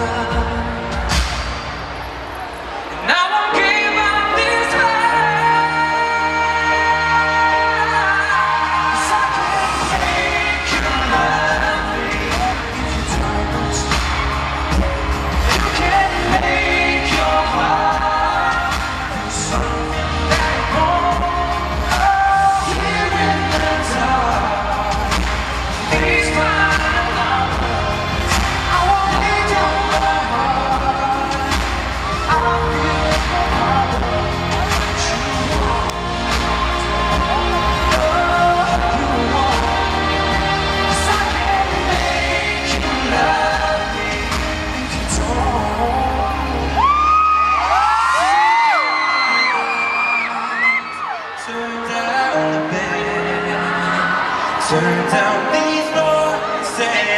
around Turn down these doors, say.